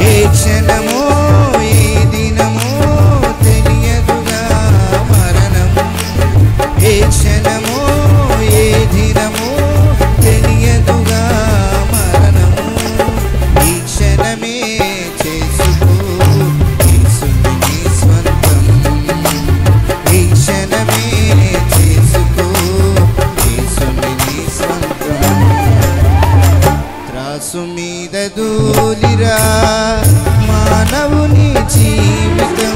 It's మీద దూలిరా మానవుని జీవితం